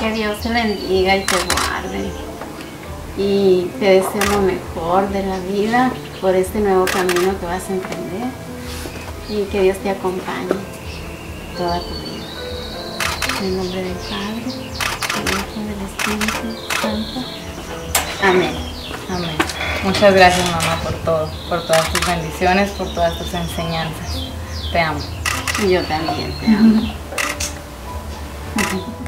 te bendiga y te guarde. Y te deseo lo mejor de la vida por este nuevo camino que vas a emprender. Y que Dios te acompañe toda tu vida. En el nombre del Padre, del Hijo, del Espíritu Santo. Amén. Amén. Muchas gracias mamá por todo, por todas tus bendiciones, por todas tus enseñanzas. Te amo. Y yo también te amo.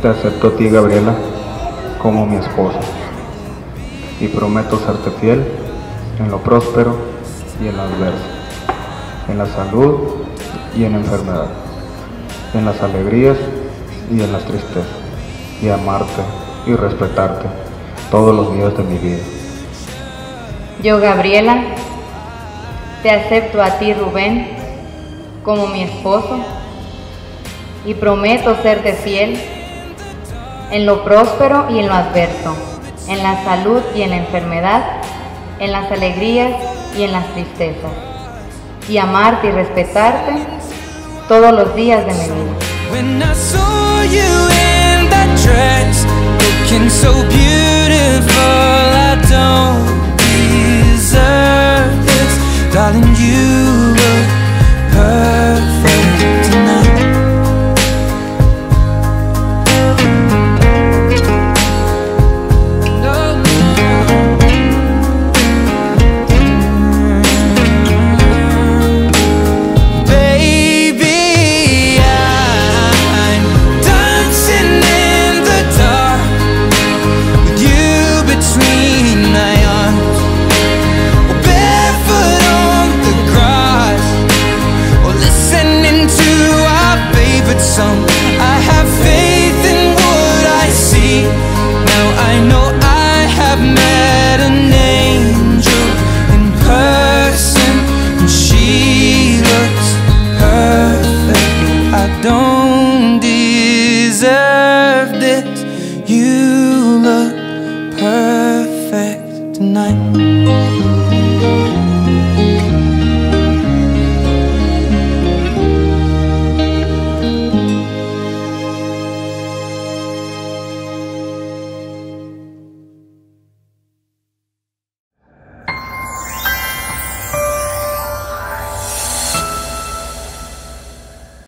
te acepto a ti, Gabriela, como mi esposa. Y prometo serte fiel en lo próspero y en lo adverso, en la salud y en enfermedad, en las alegrías y en las tristezas, y amarte y respetarte todos los días de mi vida. Yo, Gabriela, te acepto a ti, Rubén, como mi esposo y prometo serte fiel en lo próspero y en lo adverso, en la salud y en la enfermedad, en las alegrías y en las tristezas, y amarte y respetarte todos los días de mi vida.